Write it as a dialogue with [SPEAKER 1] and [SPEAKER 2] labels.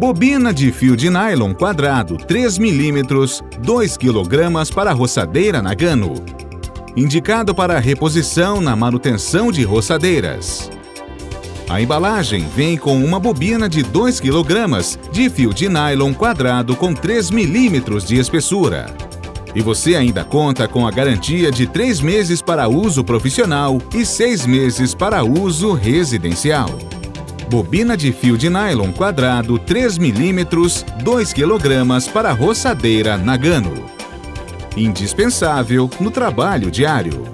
[SPEAKER 1] Bobina de fio de nylon quadrado 3 mm, 2 kg para roçadeira Nagano. Indicado para reposição na manutenção de roçadeiras. A embalagem vem com uma bobina de 2 kg de fio de nylon quadrado com 3 mm de espessura. E você ainda conta com a garantia de 3 meses para uso profissional e 6 meses para uso residencial. Bobina de fio de nylon quadrado 3 mm, 2 kg para roçadeira Nagano. Indispensável no trabalho diário.